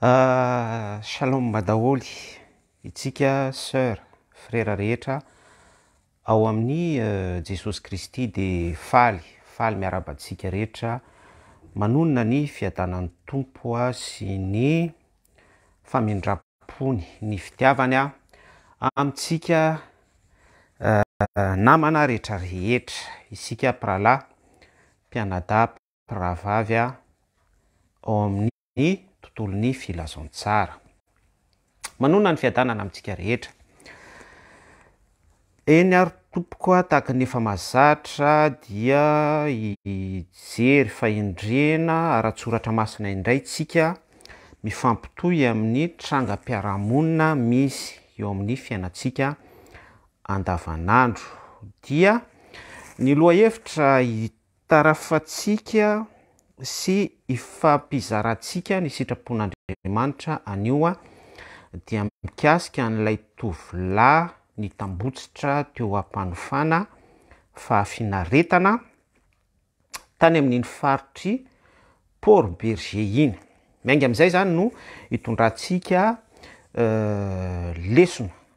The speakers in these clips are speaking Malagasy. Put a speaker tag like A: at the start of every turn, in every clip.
A: Shalom daholo itsika soeur, frera rehetra ao amin'ny Jesosy Kristy dia faly faly miarahaba antsika rehetra manonona ny fiadanan'ny Tompo sy ny famindram-pony, ny fitiavany amintsika namana rehetra rehetra, isika mpirahalahy, mpianadahy, mpirahavavy ao amin'ny tontolon'ny filazantsara. Manonona ny fiadanana amintsika rehetra. Eny ary Tompoko a, tahaka ny efa mahazatra dia hijery fahendrena ara-tsoratra masina indray tsika mifampitohy amin'ny trangam-piarahamonina misy eo amin'ny fiainantsika andavanandro. Dia ny lohahevitra Tarafantsika sy ifampizarantsika ny sitrapon'Andriamanitra anio dia mikasika an'ilay tovolahy nitambotsitra teo am-panofana fahafinaretana tany amin'iny faritr'i Port Bergé iny. Miainga amin'izay izany no hitondrantsika lesona.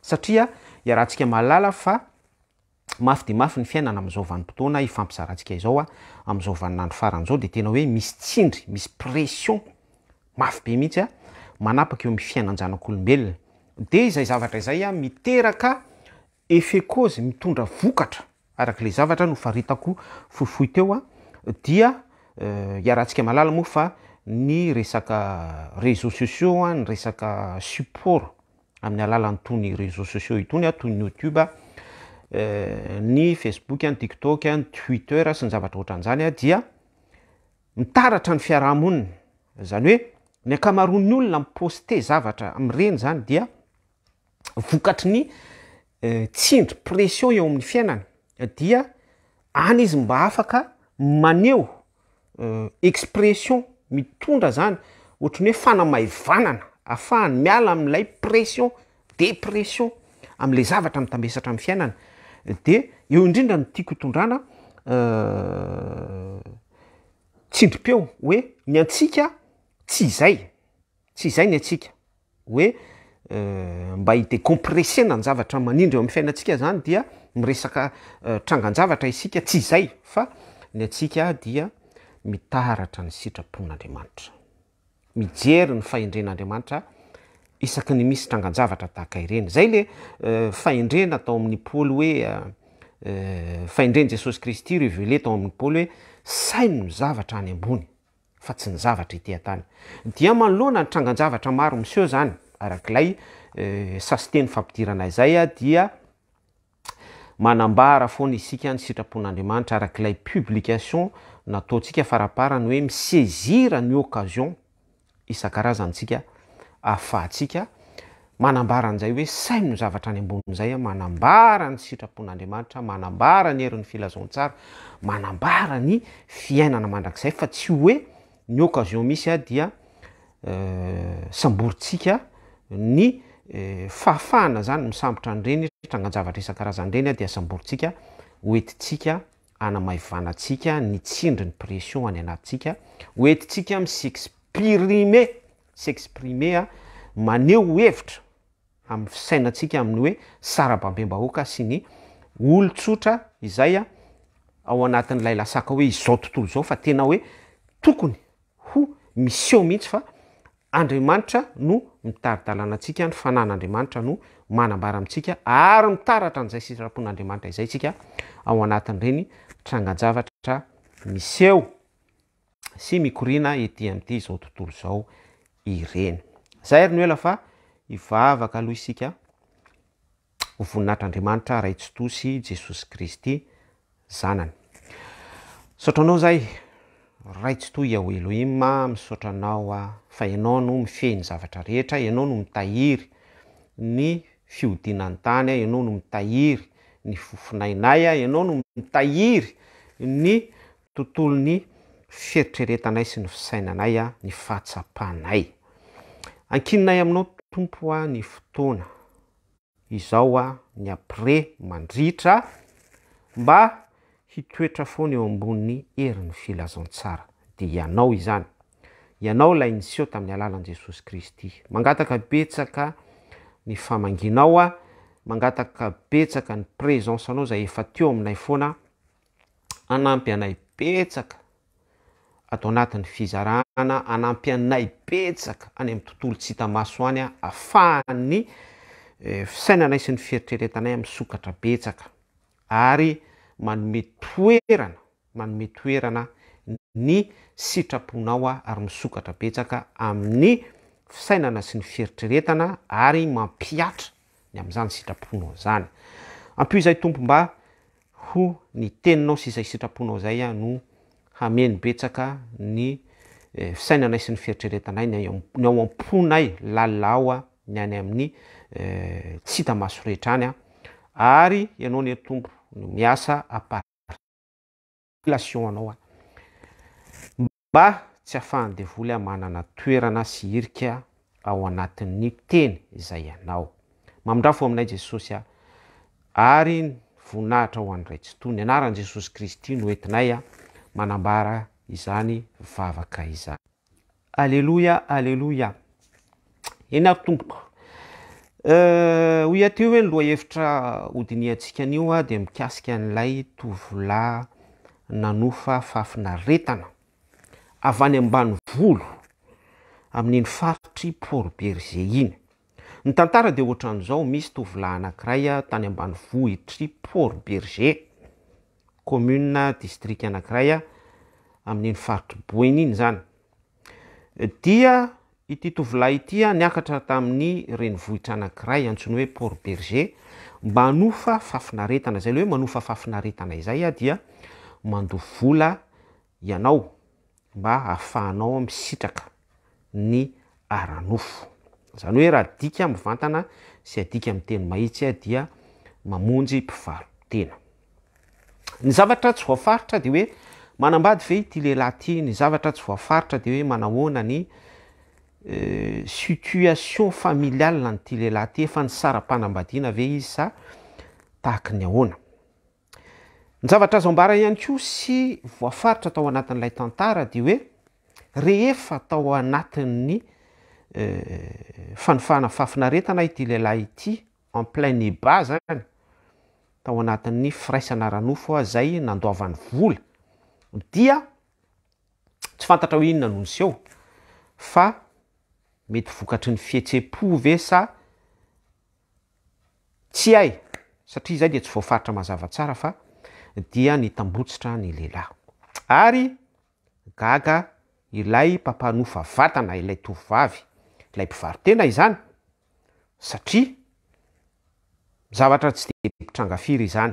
A: Satria iarahantsika mahalala fa mafy dia mafy ny fiainana amin'izao vanim-potoana ifampizarantsika izao, amin'izao vaninandro farany izao dia tena hoe misy tsindry, misy pression mafy be mihitsy manapaka eo amin'ny fiainan-janak'olombelona. Dia izay zavatra izay miteraka effet cause, mitondra vokatra. Araka ilay zavatra nofaritako fohifohy teo dia iarahantsika malala moa fa ny resaka réseaux sociaux, ny resaka support amin'ny alalan'itony réseaux sociaux itony toy ny YouTube, ny Facebook, ny TikTok, ny Twitter sy ny zavatra ohatran'izany dia mitaratra ny fiarahamonina. Izany hoe ny ankamaroan'ny olona mi-poster zavatra amin'ireny izany dia vokatry ny tsindry, pression, eo amin'ny fiainany dia any izy mba afaka maneho expression mitondra zany ohatry ny hoe fanamaivanana afahany miala amin'ilay pression, depression am'le zavatra mitambesatra amin'ny fiainany de eo indrindra no tiako hitondrana tsindrim-peo hoe ny antsika tsy izay. Tsy izay ny antsika, hoe mba hi-decompresser-na ny zavatra manindry eo amin'ny fiainantsika izany dia miresaka trangan-javatra isika, tsy izay, fa ny antsika dia mitaratra ny sitrapon'Andriamanitra, mijery ny fahendren'Andriamanitra isaky ny misy trangan-javatra tahaka ireny. Izay ilay fahendrena tao amin'i Paoly hoe, fahendren'i Jesosy Kristy révélé tao amin'i Paoly hoe, saino ny zavatra any ambony. fa tsy ny zavatra ety an-tany. Dia manoloana ny trangan-javatra maro miseho izany, araka ilay sasiteny fampidirana izay, dia manambara foana isika ny sitrapon'Andriamanitra araka ilay publication nataontsika faraparany hoe mi-saisir ny occasion isan-karazany isika ahafahantsika Manambara an'izay hoe saino ny zavatra any ambony izay an, manambara ny sitrapon'Andriamanitra, manambara ny herin'ny filazantsara, manambara ny fiainana mandrakizay fa tsy hoe ny occasion misy an dia samborintsika ny fahafahana izany misambotra an'ireny trangan-javatra isan-karazany ireny an dia samborintsika ho entintsika hanamaivanantsika ny tsindry ny pression any anatintsika, ho entintsika mi-s'exprimer. s'exprimer, maneho hevitra amin'ny fisainantsika amin'ny hoe sarabambem-bahoaka sy ny olon-tsotra izay ao anatin'ilay lasaka hoe izao tontolo izao fa tena hoe tokony ho miseho mihitsy fa Andriamanitra no mitari-dalana antsika, ny fanan'Andriamanitra no manambara amintsika ary mitaratra an'izay sitrapon'Andriamanitra izay isika ao anatin'ireny trangan-javatra miseho sy mikoriana ety amin'ity izao tontolo izao ireny. Izay ary no ela fa hivavaka aloha isika ho voninahitr'Andriamanitra Ray Tsitoha sy Jesosy Kristy Zanany. Misaotra anao izay Ray Tsitoha Yahweh Elohim, misaotra anao fa ianao no mifehy ny zavatra rehetra, ianao no mitahiry ny fihodina ny tany, ianao no mitahiry ny fofonainay, ianao no mitahiry ny tontolon'ny fieritreretanay sy ny fisainanay, ny fahatsapanay. Ankininay aminao Tompo a ny fotoana izao a ny après mandritra mba hitoetra foana eo ambonin'ny herin'ny filazantsara dia ianao izany ianao ilay niseho tamin'ny alalan'i Jesosy Kristy mangataka betsaka ny famanginao a mangataka betsaka ny présence anao izay efa teo aminay foana hanampy anay betsaka ato anatin'ny fizarana, hanampy anay betsaka any amin'ny tontolo tsy hita maso any ahafahan'ny eh, fisainanay sy ny fieritreretanay amin'ny sokatra betsaka ary manome toerana manome toerana ny sitraponao ary misokatra betsaka amin'ny fisainana sy ny fieritreretana ary mampihatra ny amin'izany sitraponao izany. Ampio izay Tompo mba ho ny teninao sy izay sitraponao izay aho no hameno betsaka ny eh, fisainanay sy ny fieritreretanay, ny ao am-ponay lalina ao ah, ny any amin'ny eh, tsy hita maso rehetra any ah. Ary ianao anie Tompo no miasa apart population anao a. Mba tsy afahan'ny devoly amanana toerana sy hirika ao anatin'ny teny izay ianao. Mamindrafo aminay Jesosy a, ary ny voninahitra ho an'ny Ray Tsitoha. Ny anaran'i Jesosy Kristy no entinay manambara izany vavaka izany. Aleloia aleloia eny ary tompoko euh, hoy aty hoe ny lohahevitra hodinihantsika anio dia mikasika an'ilay tovolahy nanofa fahafinaretana avy any ambanivolo amin'iny faritry Port Berger iny. Ny tantara dia ohatran'izao, misy tovolahy anankiray tany ambanivohitry Port Berger. commune na distrika anankiray amin'iny faritr'i Boina iny izany. Dia ity tovolahy ity niakatra tamin'ny renivohitra anankiray antsoiny hoe Port Bergé mba hanofa fahafinaretana. Izay ilay hoe manofa fahafinaretana izay dia mandoa vola ianao. mba ahafahanao misitraka ny ara-nofo. Izany hoe raha adika mivantana sy adika amin'ny teny mahitsy aho dia mamonjy mpivaro-tena. Ny zavatra tsy voafaritra dia hoe manambady ve ity lehilahy ity? Ny zavatra tsy voafaritra dia hoe manahoana ny situation familiale an'ity lehilahy ity? Efa nisara-panambadiana ve izy sa tahaka ny ahoana? Ny zavatra azo ambara ihany koa sy voafaritra tao anatin'ilay tantara dia hoe rehefa tao anatin'ny fanofana fahafinaretana ity lehilahy ity en plein ebat zany, tao anatin'ny firaisana ara-nofo izay nandoavany vola dia tsy fantatra hoe inona no niseho fa mety vokatry ny fihetsem-po ve sa Tsy hay, satria izay dia tsy voafaritra mazava tsara fa dia nitambotsitra ny lehilahy. Ary gaga ilay mpampanofa vatana, ilay tovovavy, ilay mpivaro-tena izany, satria zavatra tsy dia mitranga firy izany.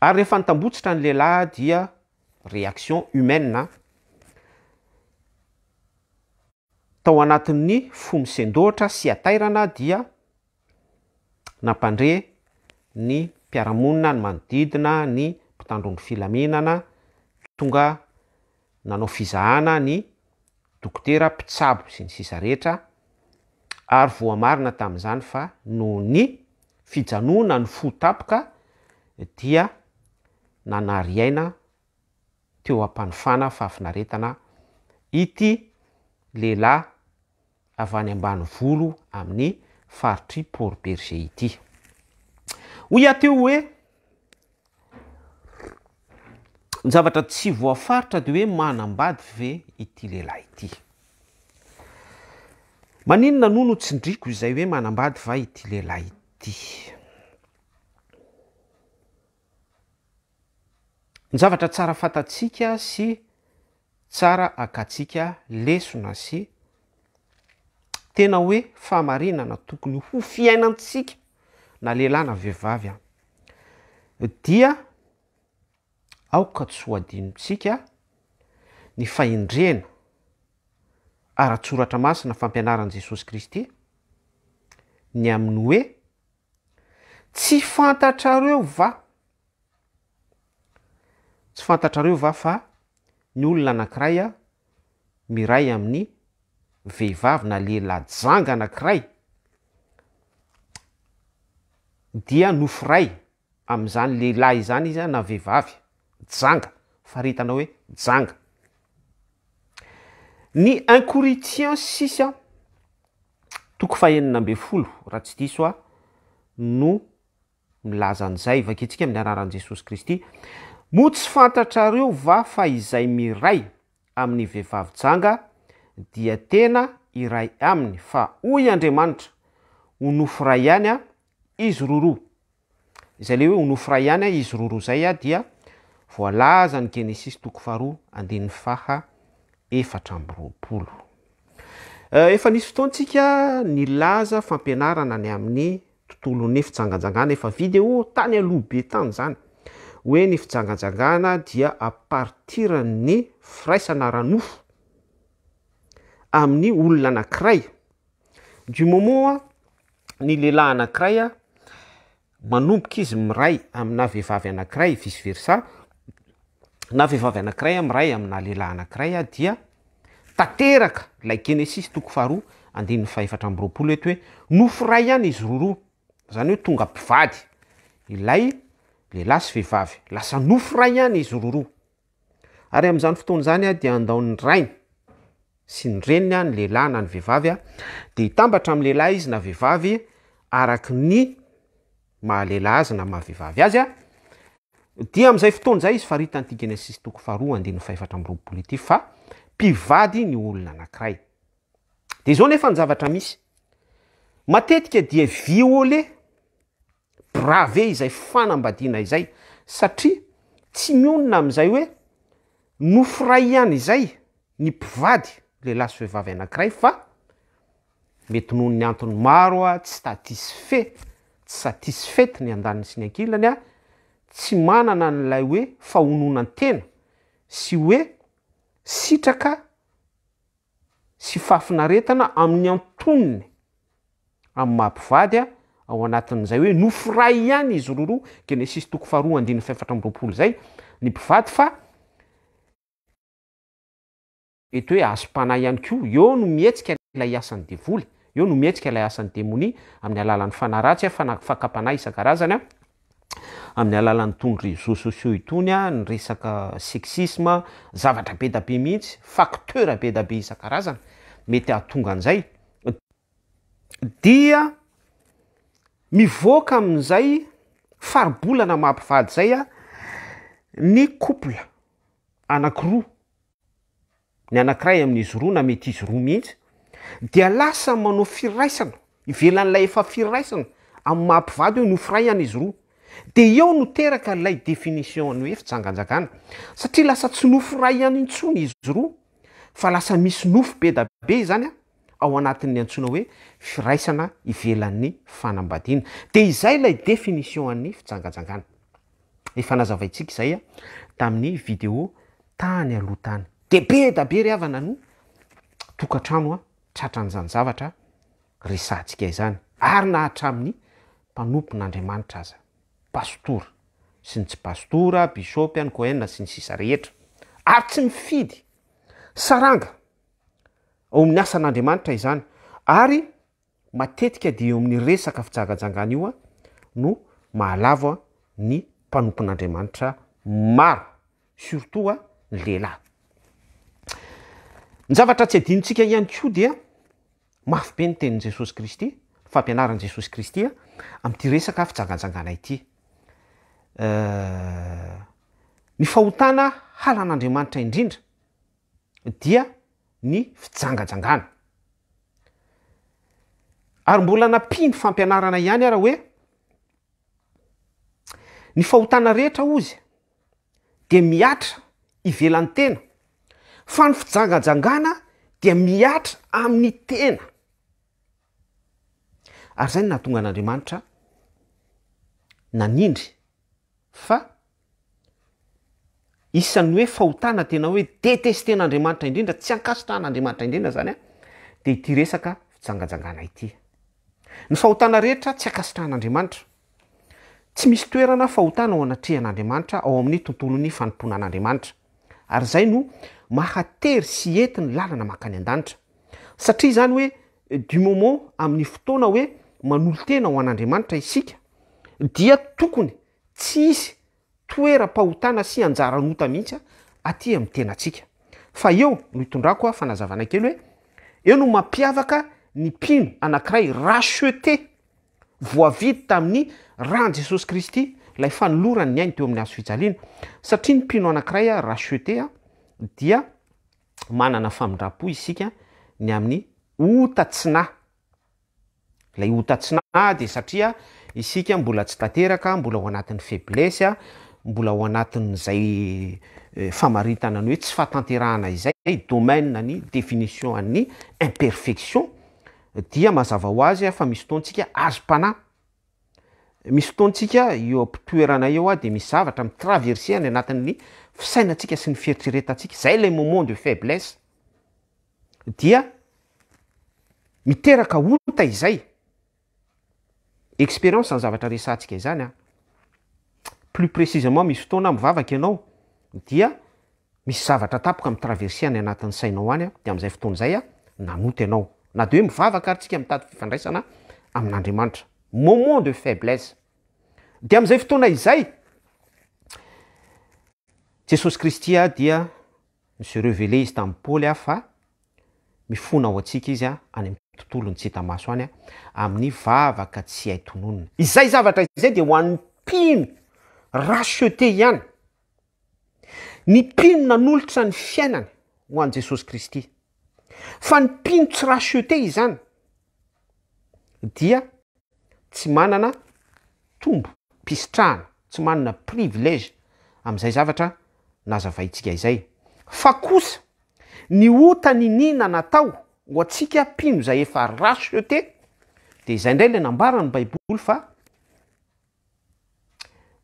A: Ary rehefa nitambotsitra ny lehilahy dia réaction humaine an! Tao anatin'ny fo misendoatra sy hatairana dia nampandre ny mpiara-monina, ny manodidina, ny mpitandro ny filaminana, tonga nanao fizahana ny dokotera, mpitsabo sy ny sisa rehetra ary voamarina tamin'izany fa noho ny fijanona ny fo tampoka dia nanary aina teo ampanofana fahafinaretana ity lehilahy avy any ambanivolo amin'ny faritr'i Port Bergé ity. Hoy aho teo hoe, ny zavatra tsy voafaritra dia hoe manambady ve ity lehilahy ity? Maninona no notsindriako izay hoe manambady va ity lehilahy ity? Ny zavatra tsara fantatsika sy tsara akantsika lesona sy tena hoe fahamarinana tokony ho fiainantsika na lehilahy na vehivavy dia aoka tsy ho adinontsika ny fahendrena ara-tsoratra masina fampianaran'i Jesosy Kristy ny amin'ny hoe Tsy fantatrareo va? Tsy fantatrareo va fa ny olona anankiray miray amin'ny vehivavy na lehilahy janga anankiray dia nofo iray amin'izany lehilahy izany izy na vehivavy janga, faritana hoe janga. Ny incouritiensis toko fahenina ambin'ny folo raha tsy diso aho no milaza an'izay, vakintsika amin'ny anaran'i Jesosy Kristy, moa tsy fantatrareo va fa izay miray amin'ny vehivavy janga dia tena iray aminy, fa hoy Andriamanitra, ho nofo iray ihany izy roroa. Izay ilay hoe ho nofo iray ihany izy roa roa izay dia voalaza any Genesisy toko faharoa andininy faha efatra amby roapolo. Efa nisy fotoantsika nilaza fampianarana ny amin'ny tontolon'ny fijangajangana efa vidéo tany aloha be tany izany hoe ny fijangajangana dia à partir ny firaisana ara-nofo amin'ny olona anankiray Du moment ny lehilahy anankiray manomboka izy miray amina vehivavy anankiray et vice versa, na vehivavy anankiray miray amina lehilahy anankiray dia tanteraka ilay genesisy toko faharoa andininy fahefatra amby roapolo eto hoe nofo iray ihany izy roroa, izany hoe tonga mpivady ilay lehilahy sy vehivavy, lasa nofo iray ihany izy roroa. Ary amin'izany fotoana izany dia handao ny rainy sy ny reniny ny lehilahy na ny vehivavy, dia hitambatra amin'ny lehilahy izy na vehivavy araka ny maha lehilahy azy na maha vehivavy azy, dia amin'izay fotoana izay izy faritany ity Genesisy toko faharoa andininy fahefatra amby roapolo ity fa mpivady ny olona anankiray. Dia izao nefa ny zavatra misy, matetika dia viole, Brave izay fanambadiana izay satria tsy mionona amin'izay hoe nofiray ihany izay ny mpivady lehilahy sy vehivavy anankiray fa mety noho ny antony maro tsy statisfait tsy satisfaite ny andaniny sy ny ankilany tsy manana an'ilay hoe fahononan-tena sy hoe sitraka sy fahafinaretana amin'ny antonony amin'ny maha mpivady a, ao anatin'izay hoe nofo iray ihany izy roroa, Genesisy toko faharoa andininy fahefatra amby roapolo izay, ny mpivady fa mety hoe hazom-panahy ihany koa, eo no mihetsika ilay asan'ny devoly, eo no mihetsika ilay asan'ny demonia amin'ny alalan'ny fanahy ratsy a, fanahy fakam-panahy isan-karazany a, amin'ny alalan'itony réseaux sociaux itony a, ny resaka sexisme, zavatra be dia be mihitsy, facteurs be dia be isan-karazany mety hahatonga an'izay, Dia mivoaka amin'izay faribolana maha mpivady izay ny couple anankiroa, ny anankiray amin'izy roa na mety izy roa mihitsy, dia lasa manao firaisana ivelan'ilay efa firaisana amin'ny maha mpivady hoe nofiraiana izy roa, dia eo no teraka an'ilay définition-n'ny hoe fijangajangana, satria lasa tsy nofiraiana intsony izy roa fa lasa misy nofy be dia be izany an! ao anatin'ny antsoina hoe firaisana ivelan'ny fanambadiana. Dia izay ilay définition an'ny fijangajangana. Efa nazavaintsika izay tamin'ny vidéo tany aloha tany. Dia be da be ry havana no tokantrano tratran'izany zavatra resahantsika izany, ary na hatramin'ny mpanompon'Andriamanitra aza, pastora sy ny tsy pastora, bishop, ny cohen sy ny sisa rehetra. Ary tsy mifidy saranga ao amin'ny asan'Andriamanitra izany ary matetika dia eo amin'ny resaka fijangajangana io no mahalavo ny mpanompon'Andriamanitra maro, surtout ny lehilahy. Ny zavatra tsy adinontsika ihany koa dia mafy be ny tenin'i Jesosy Kristy, ny fampianaran'i Jesosy Kristy amin'ity resaka fijangajangana ity. Ny fahotana halan'Andriamanitra indrindra dia ny fijangajangana. Ary mbola nampiany fampianarana ihany ara hoe, ny fahotana rehetra ozy dia mihatra ivelan'ny tena, fa ny fijangajangana dia mihatra amin'ny tena. Ary izay no nahatonga an'Andriamanitra nanindry fa isan'ny hoe fahotana tena hoe detester-n'Andriamanitra indrindra, tsy ankasitrahan'Andriamanitra indrindra izany an, dia ity resaka fijangajangana ity. Ny fahotana rehetra tsy ankasitrahan'Andriamanitra. Tsy misy toerana fahotana ao anatrehan'Andriamanitra ao amin'ny tontolon'ny fanompoana an'Andriamanitra. Ary izay no mahatery sy hety ny lalana mankany an-danitra. Satria izany hoe du moment amin'ny fotoana hoe manolo-tena ho an'Andriamanitra isika dia tokony Tsy hisy toeram-pahotana sy anjaran'ota mihitsy aty amin'ny tenantsika. Fa eo no itondrako fanazavana kely hoe, eo no mampiavaka ny mpino anankiray racheté, voavidy tamin'ny ran'i Jesosy Kristy, ilay fanolorany ny ainy teo amin'ny hazofijaliana. Satria ny mpino anankiray racheté dia manana famindram-po isika ny amin'ny ota tsy nahy. Ilay ota tsy naha dia satria isika mbola tsy tanteraka, mbola ao anatin'ny faiblesse, mbola ao anatin'izay famaritana ny hoe tsy fahatanterahana izay, domaine ny définition an'ny imperfection, dia mazava ho azy fa misy fotoantsika azom-panahy. Misy fotoantsika eo am-pitoerana eo dia misy zavatra mi-traverser any anatin'ny fisainantsika sy ny fieritreretantsika, izay ilay moment de faiblesse. dia miteraka ota izay, expérience ny zavatra resahantsika izany an, plus précisément misy fotoana aho mivavaka ianao dia misy zavatra tapoka mi-traverser any anatin'ny sainao any dia amin'izay fotoana izay aho nanota ianao, na dia hoe mivavaka ary tsika mitady fifandraisana amin'Andriamanitra, moment de faiblesse, dia amin'izay fotoana izay Jesosy Kristy dia Ni-se reveler izy tamin'i Paoly aho fa mifona ao antsika izy any amin'ny tontolon'ny tsy hita maso any, amin'ny vavaka tsy hay tononina. Izay zavatra izay dia ho an'ny mpino racheter ihany, ny mpino nanolotra ny fiainany ho an'i Jesosy Kristy. Fa ny mpino tsy racheter izany dia tsy manana tombo pisitrahana, tsy manana privilège amin'izay zavatra nazavaintsika izay. Fa kosa ny ota niniana natao ho antsika mpino izay efa racheter dia izay indray ilay nambaran'ny baiboly fa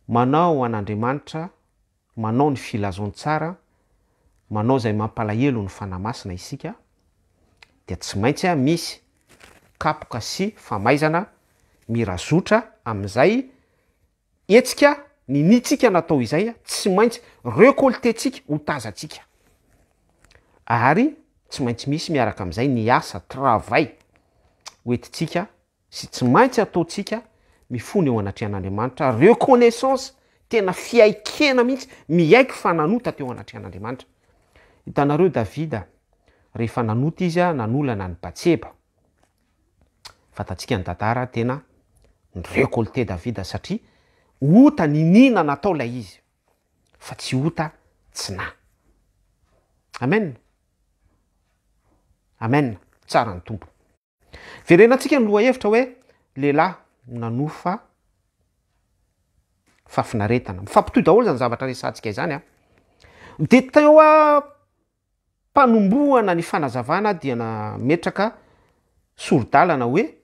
A: Manao an' Andriamanitra, manao ny filazon tsara, manao izay mampalahelo ny Fanahy Masina isika, dia tsy maintsy misy kapoka sy famaizana mirazotra amin' izay hetsika niniantsika natao izay, tsy maintsy recolter-tsika, ho tazantsika. Ary tsy maintsy misy miaraka amin' izay ny asa, travail, ho entintsika sy tsy maintsy ataontsika mifono eo anatrehan'Andriamanitra reconnaissance tena fiaikena mihitsy miaiky fa nanota teo anatrehan'Andriamanitra hitanareo Davida rehefa nanota izy a nanolana an'i Batseba fantatsika ny tantara tena ny recolte Davida satria ota niniana natao ilay izy fa tsy ota tsy na amen amen tsara ny Tompo Verenantsika ny lohahevitra hoe lehilahy nanofa fahafinaretana. Mifampitohy daholo izany zavatra resahantsika izany. Ah. Dia teo am-panombohana ny fanazavana dia nametraka sori-dalana hoe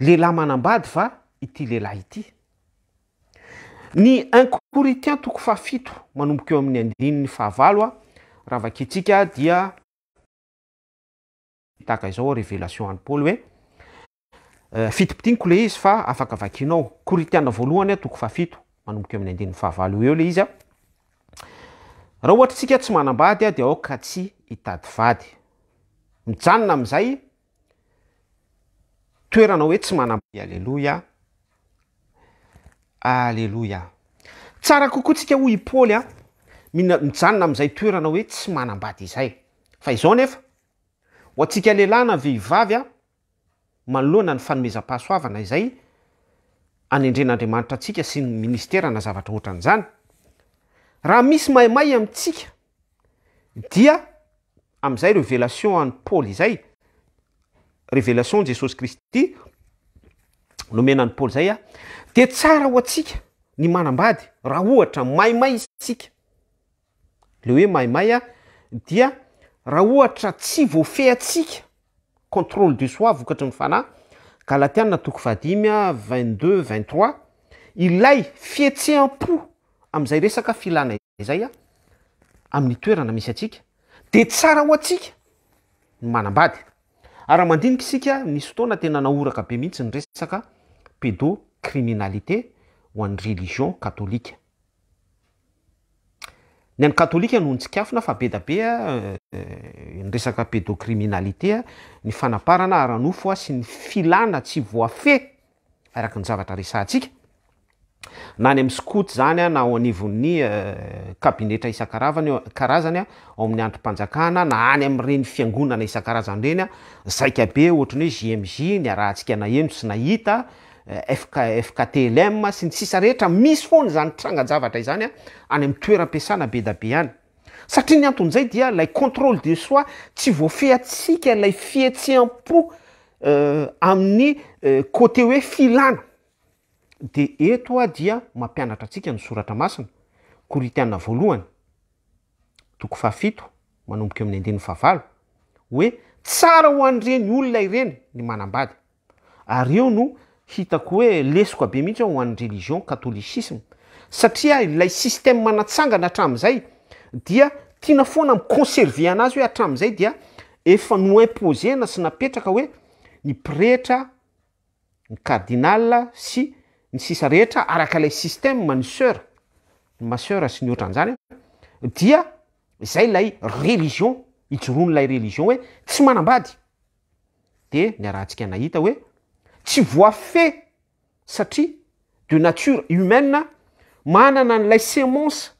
A: lehilahy manambady va ity lehilahy ity. Ny inkoritian toko fahafito manomboka eo amin'ny andininy fahavalo ah, raha vakintsika dia Tahaka izao ao Revelation an'i Paoly hoe, Fitopitianiko ilay izy fa afaka vakianao. Korintiana voalohany toko fahafito, manomboka eo amin'ny andininy fahavalo eo eo ilay izy a. Raha ohatra isika tsy manambady dia aoka tsy hitady vady. Mijanona amin'izay toerana hoe tsy manambady. Aleloia. Aleloia. Tsara kokoa tsika hoy i Paoly a, mijanona amin'izay toerana hoe tsy manambady izay. Fa izao nefa, Ho antsika lehilahy na vehivavy a, manoloana ny fanomezam-pahasoavana izay anendren'Andriamanitra antsika sy ny minisitera na zavatra ohatran'izany, raha misy maimay amintsika dia amin'izay revelation an'i Paoly izay, revelation Jesosy Kristy nomena an'i Paoly izay a, dia tsara ho antsika ny manambady raha ohatra maimay isika. le hoe maimay a, dia raha ohatra tsy voafehy antsika, contrôle de soi vokatry ny fanahy, Galatiana toko fahadimy a, vingt deux, vingt trois, ilay fihetseham-po amin'izay resaka filana izay a, amin'ny toerana misy antsika, dia tsara ho antsika ny manambady. Ary raha mandinika isika, nisy fotoana tena nahoraka be mihitsy ny resaka pédocriminalité ho an'ny religion katolika. Ny an'ny katolika no nitsikafona fa be dia be ny resaka pédocriminalité, ny fanaparana ara-nofo sy ny filana tsy voafehy araka ny zavatra resahantsika, na any amin'ny scouts izany na ao anivon'ny kabinetra isan-karavany, karazany ao amin'ny andrim-panjakana na any amin'ireny fiangonana isan-karazany ireny, saika be ohatran'ny hoe JMJ, niarahantsika naheno sy nahita, FKTLM sy ny sisa rehetra, misy foana izany trangan-javatra izany any amin'ny toeram-piasana bedabe any. Satria ny anton'izay dia ilay contrôle de soi tsy voafehintsika ilay fihetseham-po amin'ny côté hoe filana. Dia eto aho dia mampianatra antsika ny soratra masina, Korintiana voalohany toko fahafito manomboka eo amin'ny andininy fahavalo hoe tsara ho an'ireny olona ireny ny manambady. ary eo no hitako hoe lesoka be mihitsy aho ho an'ny religion catholicisme satria ilay système natsangana hatramin'izay dia tiana foana mi-conserver an'azy hoe hatramin'izay dia efa no-imposer-na sy napetraka hoe ny pretra, ny cardinal sy ny sisa rehetra araka ilay système, ny soeur, ny ma soeur sy ny ohatran'izany an, dia izay ilay religion, ijoroan'ilay religion hoe tsy manambady. Dia niarahantsika nahita hoe tsy voafehy satria de nature humaine manana an'ilay semence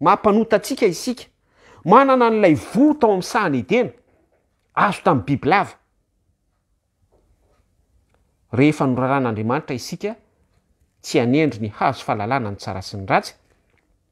A: maha mpanota antsika isika, manana an'ilay voa tao amin'ny sahan'i Edena, azo tamin'ny bibilava. Rehefa noraran'Andriamanitra isika tsy hanendry ny hazo fahalalana ny tsara sy ny ratsy,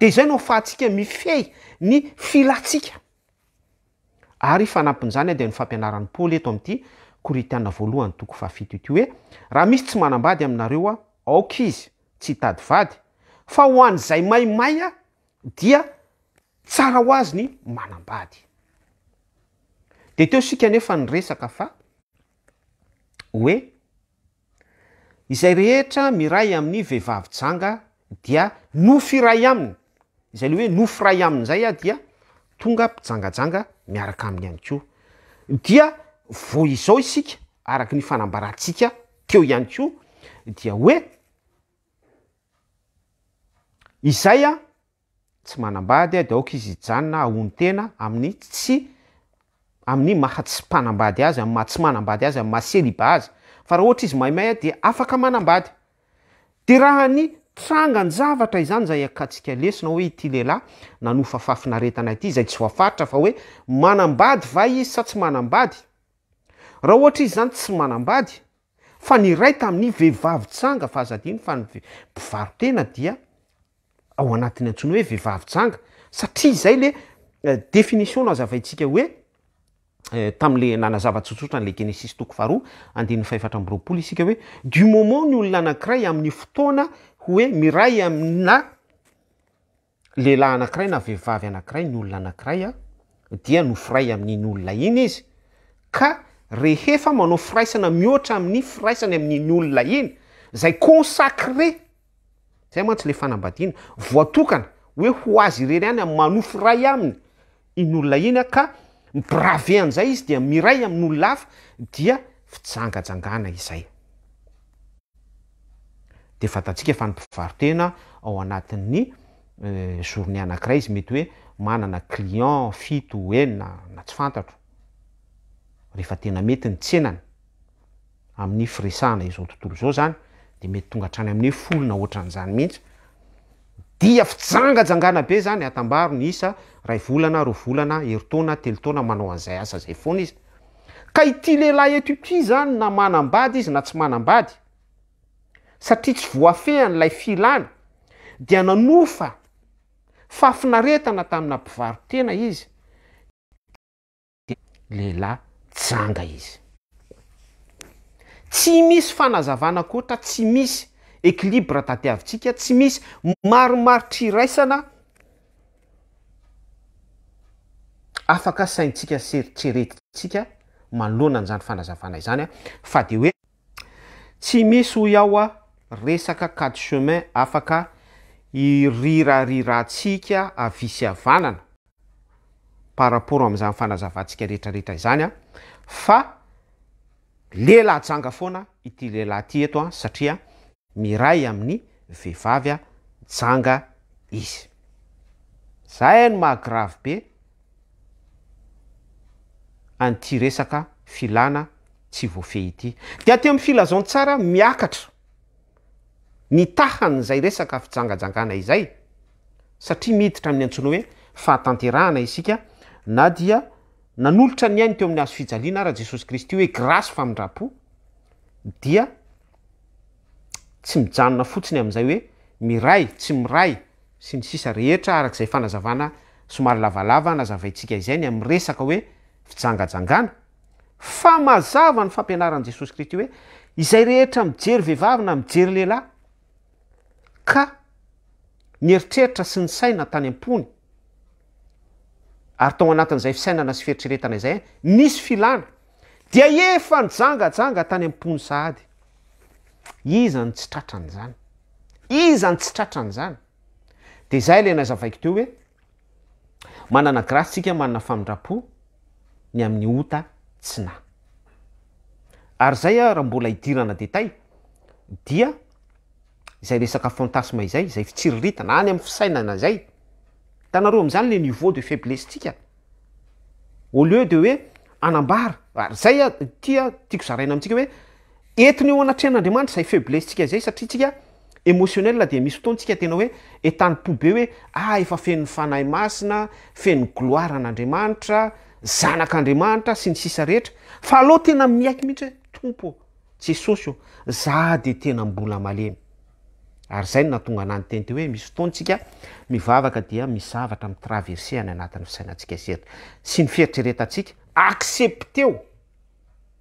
A: Dia izay no afahantsika mifehy ny filantsika. Ary fanampin'izany dia ny fampianaran'i Paoly eto amin'ity Korintiana voalohany toko fahafito ity hoe, Raha misy tsy manambady aminareo, aoka izy tsy hitady vady, fa ho an'izay maimay dia tsara ho azy ny manambady. Dia teo isika anefa niresaka fa hoe. Izay rehetra miray amin'ny vehivavy janga dia nofy iray aminy, izay ilay hoe nofy iray aminy izay ah dia tonga mpijangajanga miaraka aminy ihany koa. Dia vao izao isika, araka ny fanambarantsika teo ihany koa, dia hoe izay ah, tsy manambady dia aoka izy hijanona hahonon-tena amin'ny tsy amin'ny maha tsy mpanambady azy, amin'ny maha tsy manambady azy, amin'ny maha celibat azy. Fa raha ohatra izy maimay dia afaka manambady. Dia raha ny trangan-javatra izany izay iakatsika lesona hoe ity lehilahy nanofa fahafinaretana ity izay tsy voafaritra fa hoe manambady va izy sa tsy manambady? Raha ohatra izy izany tsy manambady fa ny iray tamin'ny vehivavy janga fa aza adino fa ny mpivaro-tena dia ao anatin'ny antsoina hoe vehivavy janga satria izay le definition nazavaintsika hoe tamin'le nanazava tsotsotra an'le genesisy toko faharoa andininy fahefatra amby roapolo isika hoe du moment ny olona anankiray amin'ny fotoana hoe miray amina lehilahy anankiray na vehivavy anankiray ny olona anankiray an, dia nofiray amin'iny olona iny izy, ka rehefa manao firaisana mihoatra amin'ny firaisany amin'iny olona iny, izay consacré, izay mantsy ilay fanambadiana, voatokana, hoe ho azy irery ihany, manofiray aminy, iny olona iny an, ka mi-braver an'izay izy dia miray amin'olona hafa dia fijangajangana izay. Dia fantatsika fa ny mpivaro-tena ao anatin'ny journée anankiray izy mety hoe manana client fito, enina na tsy fantatro, rehefa tena mety ny tsenany. amin'ny firesahana izao tontolo izao izany dia mety tonga hatrany amin'ny hoe folo na ohatran'izany mihitsy, dia fijangajangana be izany, atambaro ny isa, iray volana, roa volana, herintaona, telo taona, manao an'izay asa izay foana izy. Ka ity lehilahy eto ity izany na manam-bady izy na tsy manam-bady, satria tsy voafehin'ilay filana, dia nanofa fahafinaretana tamina mpivaro-tena izy, lehilahy janga izy. Tsy misy fanazavana ankoatra, tsy misy equilibre tadiavintsika, tsy misy marimaritr-iraisana afaka saintsika sy eritreretintsika manoloana an'izany fanazavana izany fa dia hoe tsy misy hoy aho resaka cas de chemin afaka hirirarirantsika havy sy havanana. par rapport amin'izany fanazavantsika rehetrarehetra izany fa lehilahy janga foana ity lehilahy ity eto satria miray amin'ny vehivavy janga izy. Izay no maha grave be an'ity resaka filana tsy voafehy ity. Dia aty amin'ny filazantsara miakatra. mitaha an'izay resaka fijangajangana izay satria miditra amin'ny antsoina hoe fahatanterahana isika na dia nanolotra ny ainy teo amin'ny hazo fijaliana ara Jesosy Kristy hoe grasy famindrampo dia tsy mijanona fotsiny amin'izay hoe miray tsy miray sy ny sisa rehetra arak'izay fanazavana somary lavalava nazavaintsika izay ny amin'ny resaka hoe fijangajangana Fa mazava ny fampianaran'i Jesosy Kristy hoe izay rehetra mijery vehivavy na mijery lehilahy ka nieritreritra sy nisaina tany am-pony ary tao anatin'izay fisainana sy fieritreretana izay nisy filana dia efa nijangajanga tany am-pony sahady. Iza no tsy tratran'izany? Iza no tsy tratran'izany? Dia izay ilay nazavaiko teo hoe Manana grâce tsika manana famindrampo ny amin'ny ota tsy na. Ary zay raha mbola hidirana détail dia izay resaka fantasme izay, izay fitsiriritana any amin'ny fisainana izay, hitanareo amin'izany le niveau de faiblesse tsika, au lieu de hoe anambara, ary zay aho, ity aho tiako zaraina amintsika hoe Entiny eo anatrehan'Andriamanitra izay faiblesse tsika izay satria tsika emotionnel dia misy fotoana tsika tena hoe etan'ny po be hoe ah efa fenon'ny Fanahy Masina, feno gloire an'Andriamanitra, zanak'Andriamanitra sy ny sisa rehetra fa aleo tena miaiky mihitsy hoe Tompo ô, Jesosy ô, za dia tena mbola malemy. Ary izay no nahatonga anah niteny teo hoe misy fotoana tsika mivavaka dia misy zavatra mi traverser any anatin'ny fisainantsika sy ny fieritreretantsika, accepteo!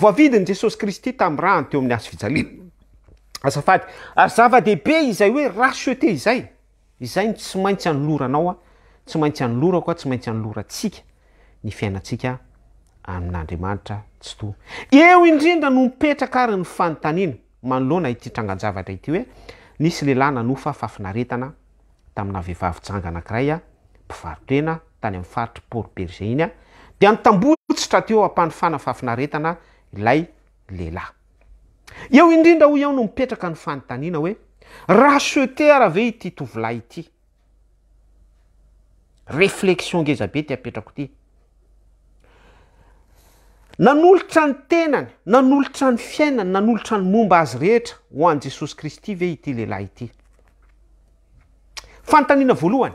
A: Voavidin'i Jesosy Kristy tamin'ny rany teo amin'ny hazo fijaliana. Azafady, ary zava-dehibe izay hoe racheter izay. Izay no tsy maintsy anoloranao aho, tsy maintsy anolorako aho, tsy maintsy anolorantsika ny fiainantsika amin'Andriamanitra Tsitoha. Eo indrindra no mipetraka ary ny fanontaniana. Manoloana ity trangan-javatra ity hoe nisy lehilahy nanofa fahafinaretana tamina vehivavy janga anankiray mpivaro-kena tany amin'ny faritr'i Port Bergé iny dia nitambotsitra teo hampanofana fahafinaretana ilay lehilahy. Eo indrindra hoy aho no mipetraka ny fanontaniana hoe racheter ve ity tovolahy ity? Réflexion ngeza be ty apetrako ty. Nanolotra ny tenany, nanolotra ny fiainany, nanolotra ny momba azy rehetra ho an'i Jesosy Kristy ve ity lehilahy ity? Fanontaniana voalohany,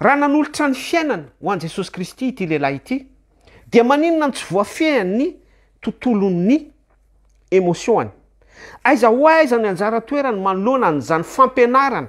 A: raha nanolotra ny fiainany ho an'i Jesosy Kristy ity lehilahy ity, dia maninona no tsy voafehin'ny tontolon'ny émotion-ny? Aiza ho aiza ny anjara toerany manoloana an'izany fampianarana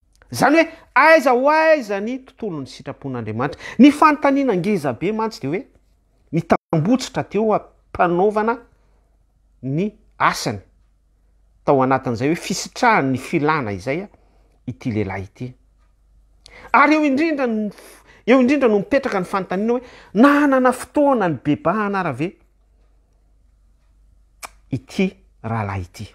A: Izany hoe aiza ho aiza ny tontolon'ny sitrapon'Andriamanitra? Ny fanontaniana ngeza be mantsy dia hoe ny tambotsitra teo am-panaovana ny asany tao anatin'izay hoe fisitrahany ny filana izay ity lehilahy ity. Ary eo indrindra no eo indrindra no mipetraka ny fanontaniana hoe nanana fotoana nibebahana ara ve ity rahalahy ity.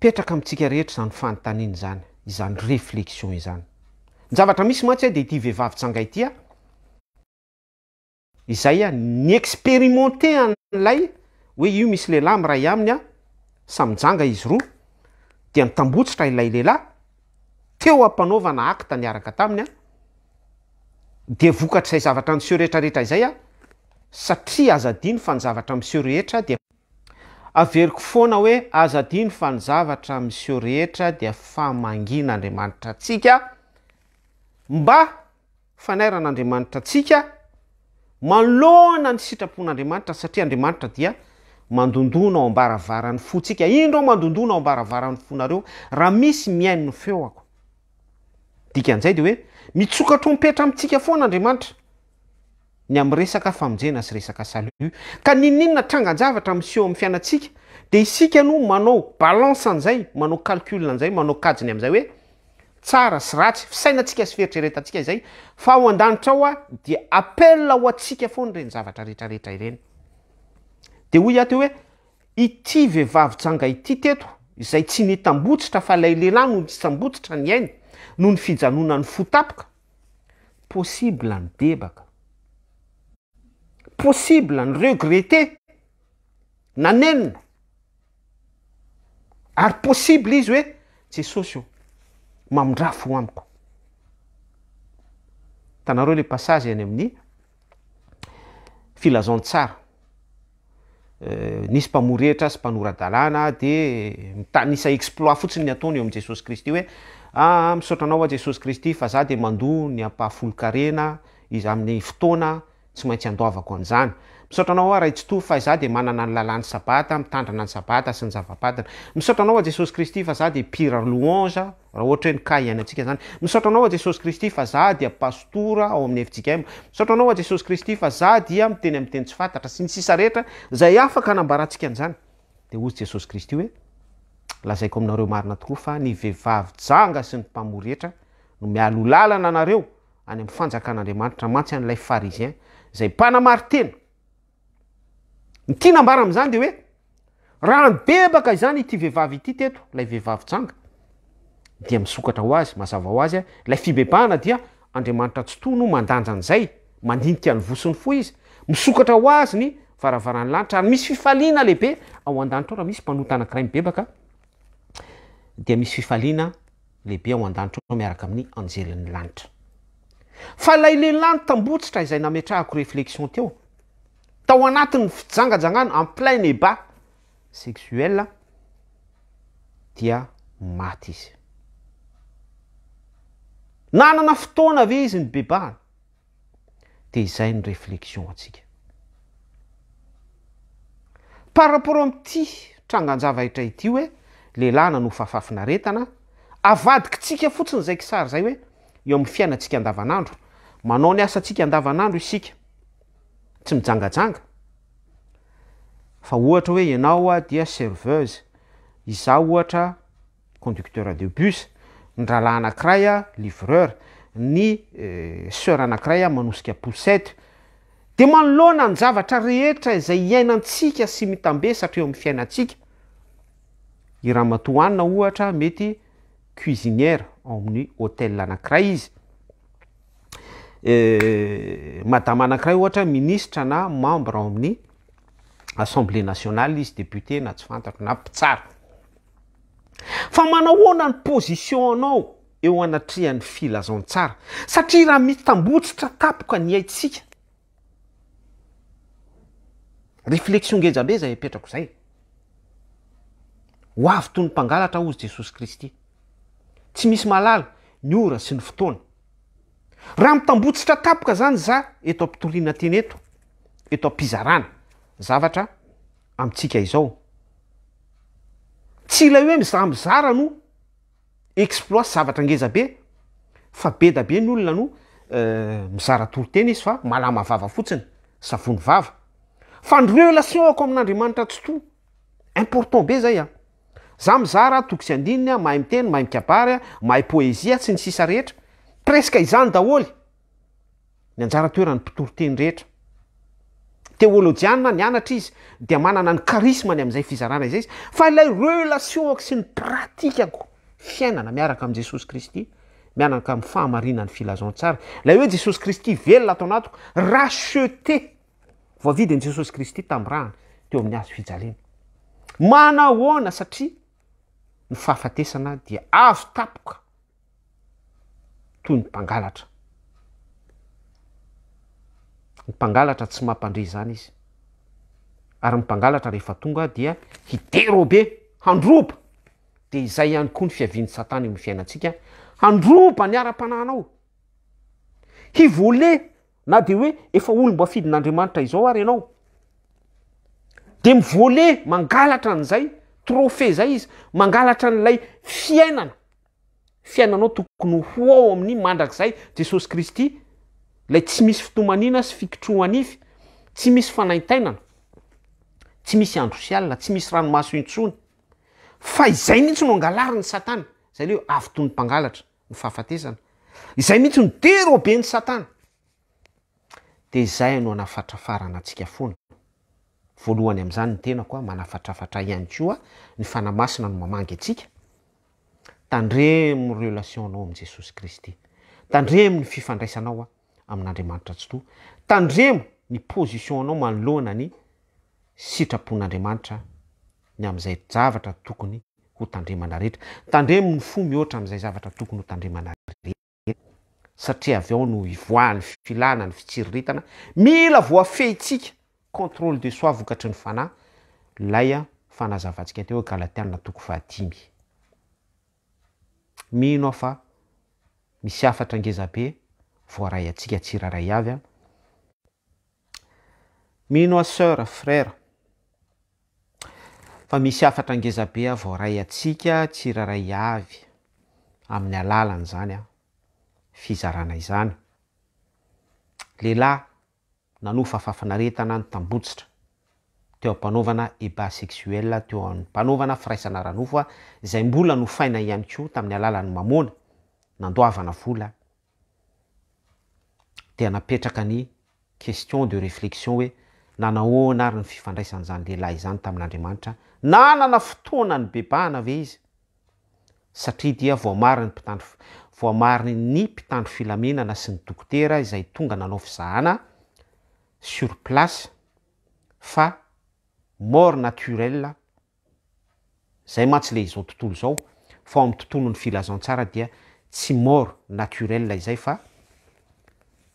A: Petraka amintsika rehetra izany fanontaniana izany, izany réflexion izany. Ny zavatra misy mantsy dia ity vehivavy tranga ity, izay ni-expérimenté an'ilay hoe io misy lehilahy miray aminy, samy janga izy roa, dia nitambotsitra ilay lehilahy, teo am-panaovana acte niaraka taminy dia vokatr'izay zavatra niseho rehetrarehetra izay satria aza adino fa ny zavatra miseho rehetra dia averiko foana hoe aza adino fa ny zavatra miseho rehetra dia famangian'Andriamanitra antsika mba fanairan'Andriamanitra antsika manoloana ny sitrapon'Andriamanitra satria Andriamanitra dia mandondona ao am-baravaran'ny fontsika. Indro aho mandondona ao am-baravaran'ny fonareo raha misy mihaino ny feoko. Dikan'izay dia hoe mitsoka trompetra amintsika foana Andriamanitra ny amin'ny resaka famonjena sy resaka salut. Ka n'inon'inona trangan-javatra miseho amin'ny fiainantsika dia isika no manao balance an'izay, manao calcul an'izay, manao kajiny amin'izay hoe. tsara sy ratsy fisainantsika sy fieritreretantsika izay fa ao an-danitra ao aho dia appel ho antsika foana ireny zavatra rehetra rehetra ireny dia hoy aho teo hoe ity vehivavy janga ity teto izay tsy nitambotsitra fa ilay lehilahy no nitambotsitra ny ainy noho ny fijanonan'ny fo tapoka possible nibebaka possible ny regretter nanenina ary possible izy hoe Jesosy ô mamindrà fo amiko hitanareo le passage any amin'ny filazantsara nisy mpamory hetra sy mpanora-dalàna dia mitanisa exploit fotsiny ny ataony eo amin'i Jesosy Kristy hoe ah misaotra anao aho Jesosy Kristy fa za dia mandoa ny ampahafolon-karena izy amin'ny fotoana tsy maintsy andoavako an'izany. Misaotra anao aho Ray Tsitoha fa izaho dia manana ny lalàn'ny sabata, mitandrina ny sabata sy ny zava-padiny. Misaotra anao aho Jesosy Kristy fa za dia pire louange Raha ohatra hoe nikahy ihany antsika izany. Misaotra Anao, Aho Jesosy Kristy, fa za dia pastora ao amin'ny FJKM. Misaotra Anao, Aho Jesosy Kristy, fa za dia miteny amin'ny teny tsy fantatra, sy ny sisa rehetra izay afaka hanambarantsika an'izany. Dia hozy Jesosy Kristy hoe, Lazaiko aminareo marina tokoa fa ny vehivavy janga sy ny mpamory hetra no mialoha lalana anareo any amin'ny fanjakan'Andriamanitra mantsy an'ilay Pharisien izay mpanamari-tena. Ny tiana ambara amin'izany dia hoe raha nibebaka izany ity vehivavy ity teto, ilay vehivavy janga, dia misokatra ho azy, mazava ho azy, ilay fibebahana dia Andriamanitra tsy toa no mandanja an'izay, mandinika ny vosin'ny fo izy, misokatra ho azy ny varavaran'ny lanitra ary misy fifaliana lehibe ao an-danitra ao raha misy mpanota anankiray mibebaka dia misy fifaliana Lehibe ao an-danitra ao miaraka amin'ny anjelin'ny lanitra. Fa ilay lehilahy nitambotsitra izay nametrahako réflexion teo, tao anatin'ny fijangajangana en plein débat sexuel dia maty izy. Nanana fotoana ve izy nibebahana? dia izay ny réflexion antsika. Par rapport amin'ity trangan-javahitra ity hoe lehilahy nanofa fafinaretana, avadikitsika fotsiny izay kisary izay hoe eo amin'ny fiainantsika andavanandro, manao ny asantsika andavanandro isika, tsy mijangajanga, fa ohatra hoe ianao dia serveuse, izaho ohatra conducteur de bus, ny rahalahy anankiray livreur, ny soeur anankiray manosika poussette, dia manoloana ny zavatra rehetra izay iainantsika sy mitambesatra eo amin'ny fiainantsika, i ramatoa Anna ohatra mety cuisinière ao amin'ny hotel anankiray izy, madama anankiray ohatra ministra na membre ao amin'ny assemblée nationale izy, député na tsy fantatro na mpitsara. Fa manahoana ny position-nao eo anatrehan'ny filazantsara? Satria raha mitambotsitra tapoka ny aintsika, reflexion ngeja be izay apetrako izay, ho avy toy ny mpangalatra hozy Jesosy Kristy. Tsy misy mahalala ny ora sy ny fotoana. Raha mitambotsitra tapoka izany za eto am-pitoriana teny eto, eto am-pizarana zavatra amintsika izao, Tsy ilay hoe mizaha mizara no exploit sy zavatra ngeza be fa beda be ny olona no mizara toriteny izy fa malama vava fotsiny, savony vava. Fa ny relation-ako amin'Andriamanitra Tsitoha, important be zay an! Za mizara toko sy andininy, mahay miteny, mahay mikabary, mahay poezia sy ny sisa rehetra, presque izany daholo. ny anjara toeran'ny mpitory teny rehetra. Teolojiana ny anatra izy dia manana ny karisma ny amin'izay fizarana izay izy, fa ilay relationako sy ny pratikako fiainana miaraka amin'i Jesosy Kristy, mianaka amin'ny fahamarinan'ny filazantsara, ilay hoe Jesosy Kristy velona ato anatiko, racheté, voavidin'i Jesosy Kristy tamin'ny rany teo amin'ny hazo fijaliana. Manahoana satria ny fahafatesana dia azo tapoka. toy ny mpangalatra. Ny mpangalatra tsy mampandre izany izy. Ary ny mpangalatra rehefa tonga dia hidera be, handroba. Dia izay ihany koa ny fiavian'i Satana eo amin'ny fiainantsika, handroba ny ara-panahinao. Hi voler, na dia hoe efa olom-bafidin'Andriamanitra izao ary ianao, dia mi voler, mangalatra an'izay trophée izay izy, mangalatra an'ilay fiainana. Fiainanao tokony ho ao amin'ny mandrakizay Jesosy Kristy, ilay tsy misy fitomaniana sy fikitrohanify, tsy misy fanaintainana, tsy misy andro sy alina, tsy misy ranomaso intsony. Fa izay mihitsy no angalarin'i Satana, izay le hoe avy toy ny mpangalatra, ny fahafatesana. Izay mihitsy no deroben'i Satana. Dia izay no anafatrafarana antsika foana. Voalohany amin'izany ny tenako, manafatrafatra ihany koa ny Fanahy Masina no mamangy antsika. Tandremo relation anao amin'i Jesosy Kristy. Tandremo ny fifandraisanao amin'Andriamanitra Tsitoha. Tandremo ny position anao manoloana ny sitrapon'Andriamanitra, ny amin'izay zavatra tokony hotandremana rehetra. Tandremo ny fo mihoatra amin'izay zavatra tokony hotandremana rehetra. satria avy ao no ivoahan'ny filana, ny fitsiriritana, mila voafehintsika, contrôle de soi vokatry ny fanahy, ilay fanazavantsika teo hoe Galatiana toko fahadimy. Mino aho fa misy hafatra ngeza be voaray antsika tsirairay avy. Mino aho sœur, frère, Fa misy hafatra ngeza be a voaray antsika tsirairay avy amin'ny alalan'izany a fizarana izany. Lehilahy nanofa fafinaretana ny tambotsitra teo am-panaovana eba sexuel teo am-panaovana firaisana ara-nofo izay mbola nofaina ihany koa tamin'ny alalan'ny mamôna nandoavana vola dia napetraka ny question de réflexion hoe nanahoana ary ny fifandraisan'izany lehilahy izany tamin'Andriamanitra, nanana fotoana nibebahana ve izy? satria dia voamarin' ny mpitandro voamarin' ny mpitandro filaminana sy ny dokotera izay tonga nanao fizahana sur place fa mort naturelle Zay mantsy le izao tontolo zao fa ao amin'ny tontolon'ny filazantsara dia tsy mort naturel izay fa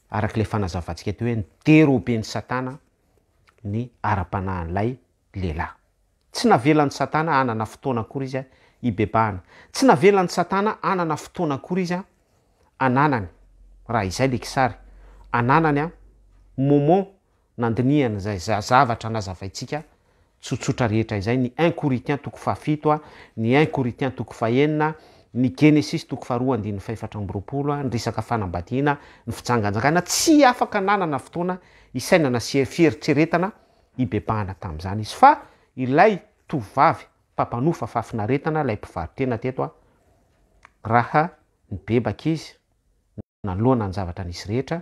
A: araka ilay fanazavantsika teo hoe ny deroben'i satana ny ara-panahin'ilay lehilahy. Tsy navelan'i satana hanana fotoana akory izy hibebahana. Tsy navelan'i satana hanana fotoana akory izy hananany, raha izay le kisary, hananany moment Nandinihana izay zavatra nazavaintsika tsotsotra rehetra izay ny un Korinthiens toko fahafito, ny un Korinthiens toko fahenina, ny Genesisy toko faharoa andininy fahefatra amby roapolo, ny resaka fanambadiana, ny fijangajangana, tsy afaka nanana fotoana hisainana sy fieritreretana hibebahana tamin'izany izy fa ilay tovovavy mpampanofa fahafinaretana, ilay mpivaro-tena teto, raha nibebaka izy, Nanoloana ny zavatra nisy rehetra,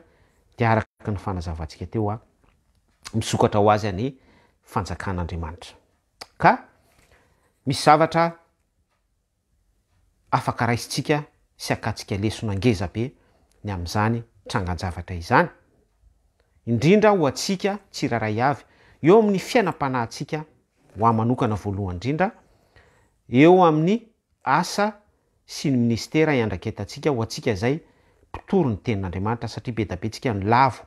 A: dia araka ny fanazavantsika teo, misokatra ho azy ny Fanjakan'Andriamanitra. Ka misy zavatra afaka raisintsika sy akantsika lesona ngeza be ny amin'izany trangan-javatra izany, indrindra ho antsika tsirairay avy, eo amin'ny fiainam-panahintsika ho ahy manokana voalohany indrindra, eo amin'ny. Asa sy ny ministera iandraketantsika ho antsika izay mpitory ny tenin'Andriamanitra satria be da be tsika no lavo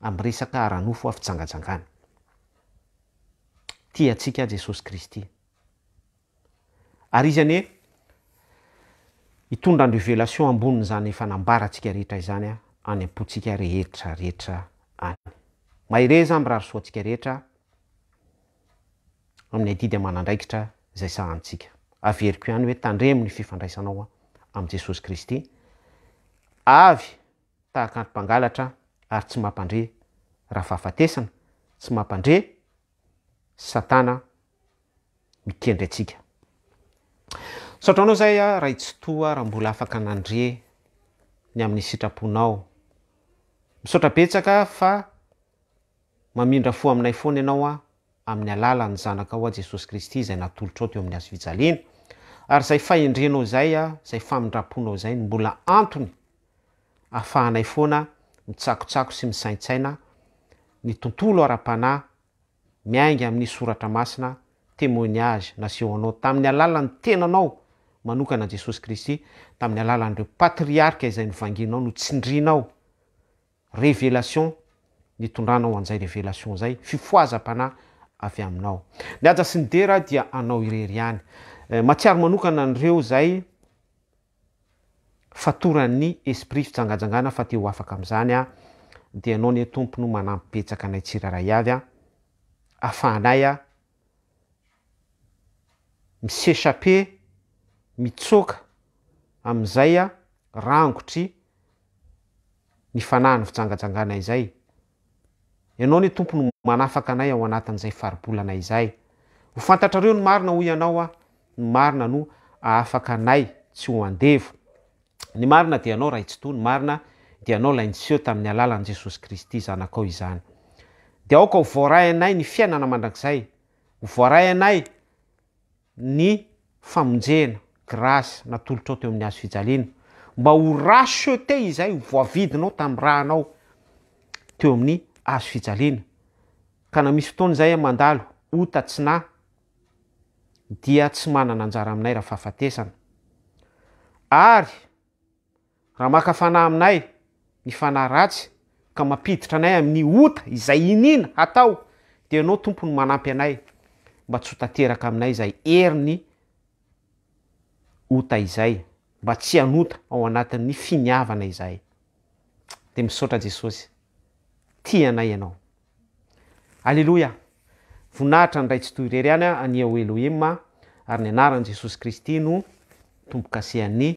A: amin'ny resaka ara-nofo fijangajangana. Tia antsika Jesosy Kristy. Ary Izy anie hitondra an-revelation ambonin'izany efa nambarantsika rehetra izany any am-pontsika rehetra rehetra any. Mahereza mirary soa antsika rehetra. amin'ny adidy aman'andraikitra izay sahanintsika. Averiko ihany hoe tandremo ny fifandraisanao amin'i Jesosy Kristy, avy tahaka ny mpangalatra ary tsy mampandre raha fahafatesana, tsy mampandre Satana mikendry antsika. Misaotra anao izay aho Ray Tsitoha raha mbola afaka nandre ny amin'ny sitraponao. Misaotra betsaka fa Mamindra fo aminay foana ianao aho amin'ny alalan'ny Zanakao aho Jesosy Kristy izay natolotrao teo amin'ny hazo fijaliana, ary izay fahendrenao izay, izay famindram-ponao izay no mbola antony ahafahanay foana mitsakotsako sy misaintsaina ny tontolo ara-panahy miainga amin'ny soratra masina, témoignage, nasehonao tamin'ny alalan'ny tenanao manokana Jesosy Kristy, tamin'ny alalan'ireo patriarika izay novangianao, notsindrinao Révélation nitondranao an'izay révélation izay, fifohazam-panahy avy aminao. Ny haja sy ny dera dia anao irery ihany. Mahatsiaro manokana an'ireo izay fatoran'ny esprit fijangajangana fa te ho afaka amin'izany aho, dia ianao anie Tompo no manampy betsaka anay tsirairay avy an, afahanay mi-s'échapper, mitsoaka amin'izay rangotry ny fanahy ny fijangajangana izay. Ianao anie Tompo no manafaka anay ao anatin'izay faribolana izay. Ho fantatrareo ny marina hoy ianao aho, ny marina no ahafaka anay tsy ho andevo. Ny marina dia ianao Ray Tsitoha, ny marina dia ianao ilay niseho tamin'ny alalan'i Jesosy Kristy Zanakao izany. Dia aoka ho voaray anay ny fiainana mandrakizay, ho voaray anay ny famonjena, grâce, natolotrao teo amin'ny Hazo fijaliana, mba ho racheter izay ho voavidinao tamin'ny rà anao teo amin'ny Hazo fijaliana, ka na misy fotoana izahay mandalo ota tsy na dia tsy manana anjara aminay raha fahafatesana, ary Raha maka fanahy aminay ny fanahy ratsy ka mampiditra anay amin'ny ota izay iniana hatao, dia Ianao, Tompo, no manampy anay mba tsy ho tanteraka aminay izay herin'ny ota izay, mba tsy hanota ao anatin'ny finiavana izahay. Dia misaotra Jesosy, tia anay Ianao. Aleloia! Voninahitra ny Ray tsy toy irery ihany, aniao Elohim, ary ny anaran'i Jesosy Kristy no tombo-kasehan'ny